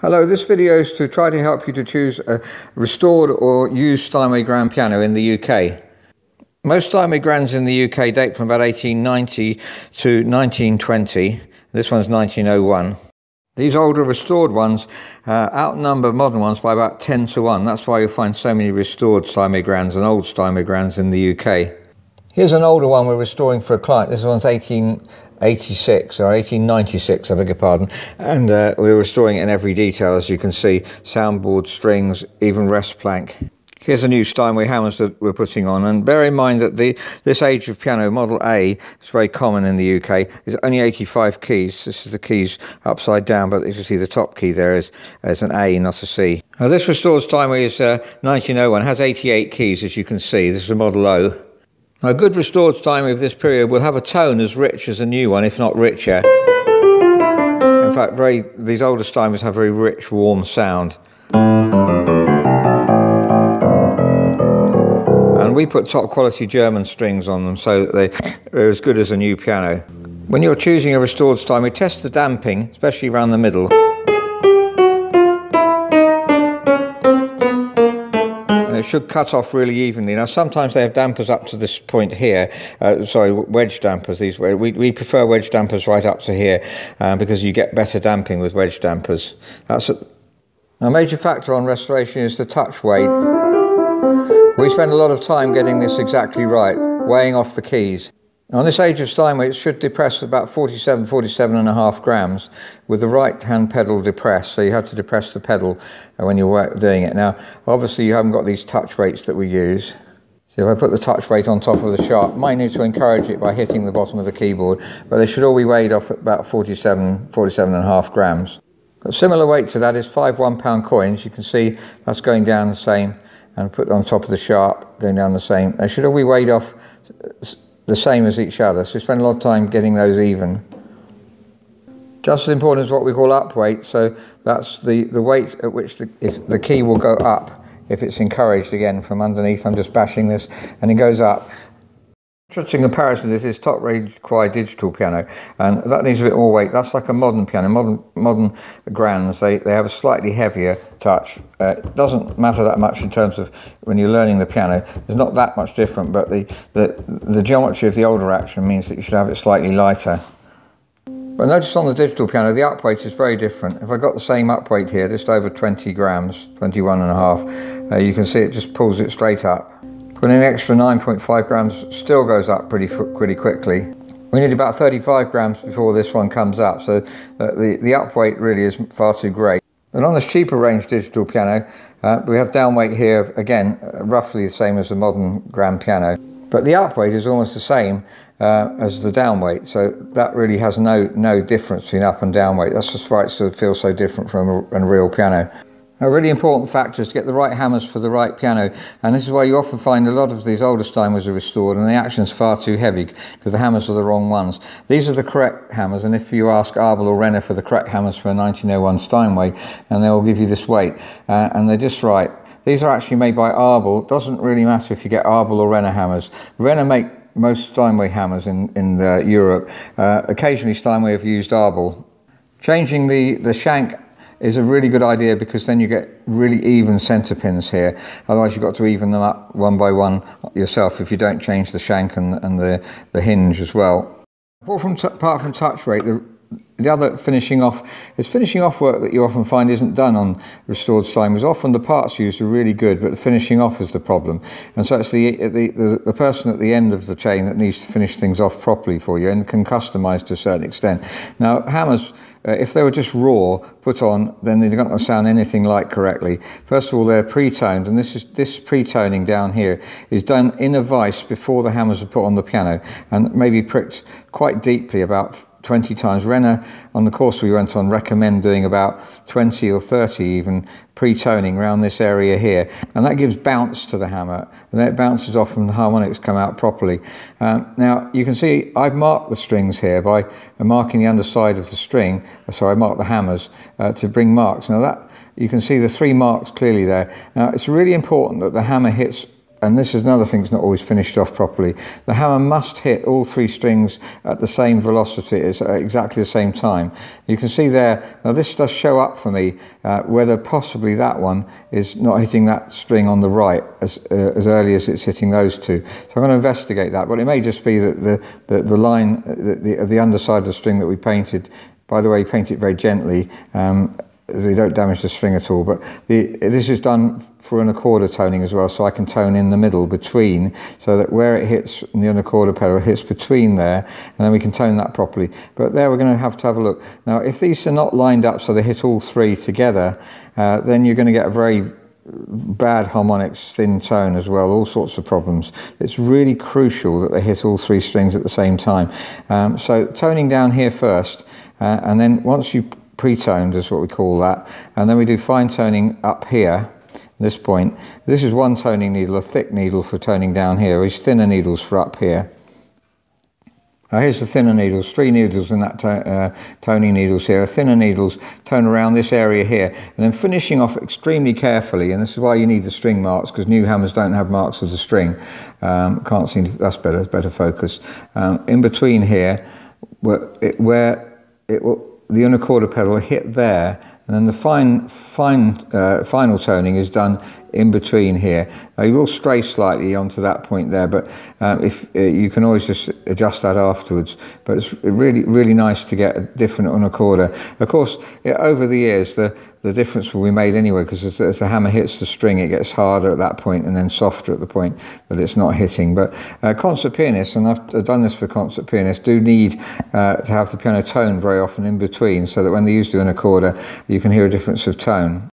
Hello, this video is to try to help you to choose a restored or used Steinway grand piano in the UK. Most Steinway grands in the UK date from about 1890 to 1920. This one's 1901. These older restored ones uh, outnumber modern ones by about 10 to 1. That's why you'll find so many restored Steinway grands and old Steinway grands in the UK. Here's an older one we're restoring for a client. This one's 1886 or 1896, I beg your pardon. And uh, we're restoring it in every detail, as you can see. Soundboard, strings, even wrest plank. Here's a new Steinway Hammers that we're putting on, and bear in mind that the this age of piano, Model A, is very common in the UK. It's only 85 keys. This is the keys upside down, but as you see, the top key there is, is an A, not a C. Now, this restored Steinway is uh, 1901, has 88 keys, as you can see. This is a Model O. A good restored Steinway of this period will have a tone as rich as a new one, if not richer. In fact, very, these older Steinways have very rich, warm sound. And we put top quality German strings on them so that they, they're as good as a new piano. When you're choosing a restored Steinway, test the damping, especially around the middle. It should cut off really evenly. Now, sometimes they have dampers up to this point here. Uh, sorry, wedge dampers. These we, we prefer wedge dampers right up to here uh, because you get better damping with wedge dampers. That's a, a major factor on restoration is the touch weight. We spend a lot of time getting this exactly right, weighing off the keys. On this age of Steinway, it should depress about 47, 47 and a half grams with the right hand pedal depressed. So you have to depress the pedal uh, when you're doing it. Now, obviously you haven't got these touch weights that we use. So if I put the touch weight on top of the sharp, might need to encourage it by hitting the bottom of the keyboard, but they should all be weighed off at about 47, 47 and a half grams. A similar weight to that is five one pound coins. You can see that's going down the same and put on top of the sharp, going down the same. They should all be weighed off the same as each other. So we spend a lot of time getting those even. Just as important as what we call up weight. So that's the, the weight at which the, if the key will go up if it's encouraged again from underneath. I'm just bashing this and it goes up. Interesting comparison, this is top range Kawai digital piano, and that needs a bit more weight. That's like a modern piano. Modern modern grands, they, they have a slightly heavier touch. Uh, it doesn't matter that much in terms of when you're learning the piano. There's not that much different, but the, the, the geometry of the older action means that you should have it slightly lighter. But notice on the digital piano, the up weight is very different. If I got the same up weight here, just over 20 grams, 21 and a half, uh, you can see it just pulls it straight up. Putting an extra 9.5 grams still goes up pretty, pretty quickly. We need about 35 grams before this one comes up, so uh, the, the up weight really is far too great. And on this cheaper range digital piano, uh, we have down weight here, again, uh, roughly the same as the modern grand piano. But the up weight is almost the same uh, as the down weight, so that really has no, no difference between up and down weight. That's just why it sort of feels so different from a, a real piano. A really important factor is to get the right hammers for the right piano, and this is why you often find a lot of these older Steinways are restored and the action is far too heavy because the hammers are the wrong ones. These are the correct hammers, and if you ask Abel or Renner for the correct hammers for a 1901 Steinway, and they'll give you this weight, uh, and they're just right. These are actually made by Abel. It doesn't really matter if you get Abel or Renner hammers. Renner make most Steinway hammers in, in uh, Europe. Uh, occasionally Steinway have used Abel. Changing the, the shank is a really good idea because then you get really even centre pins here. Otherwise you've got to even them up one by one yourself if you don't change the shank and, and the, the hinge as well. Apart from, apart from touch weight, the, the other finishing off is finishing off work that you often find isn't done on restored Steinways. Often the parts used are really good, but the finishing off is the problem. And so it's the, the, the, the, person at the end of the chain that needs to finish things off properly for you and can customize to a certain extent. Now, hammers uh, if they were just raw, put on, then they're not going to sound anything like correctly. First of all, they're pre-toned, and this is this pre-toning down here is done in a vise before the hammers are put on the piano, and maybe pricked quite deeply about 20 times. Renner, on the course we went on, recommend doing about 20 or 30 even pre-toning around this area here. And that gives bounce to the hammer. And then it bounces off and the harmonics come out properly. Um, now, you can see I've marked the strings here by marking the underside of the string. So I marked the hammers uh, to bring marks. Now that you can see the three marks clearly there. Now, it's really important that the hammer hits and this is another thing that's not always finished off properly, the hammer must hit all three strings at the same velocity, at exactly the same time. You can see there, now this does show up for me uh, whether possibly that one is not hitting that string on the right as, uh, as early as it's hitting those two. So I'm going to investigate that, but it may just be that the, the, the line, the, the, the underside of the string that we painted, by the way, paint it very gently, um, they don't damage the string at all. But the, this is done for una corda toning as well, so I can tone in the middle between, so that where it hits the una corda pedal hits between there, and then we can tone that properly. But there we're going to have to have a look. Now, if these are not lined up so they hit all three together, uh, then you're going to get a very bad harmonics, thin tone as well, all sorts of problems. It's really crucial that they hit all three strings at the same time. Um, so toning down here first, uh, and then once you pre-toned is what we call that. And then we do fine toning up here, this point. This is one toning needle, a thick needle for toning down here. These thinner needles for up here. Now here's the thinner needles, three needles in that uh, toning needles here. Thinner needles tone around this area here. And then finishing off extremely carefully, and this is why you need the string marks, because new hammers don't have marks of the string. Um, can't see, that's better, better focus. Um, in between here, where it, where it will the una corda pedal hit there and then the fine, fine, uh, final toning is done in between here. Now you will stray slightly onto that point there, but uh, if uh, you can always just adjust that afterwards. But it's really, really nice to get a different una corda. Of course, over the years, the the difference will be made anyway because as, as, the hammer hits the string, it gets harder at that point and then softer at the point that it's not hitting. But uh, concert pianists, and I've done this for concert pianists, do need uh, to have the piano tone very often in between so that when they use the una corda, you can hear a difference of tone.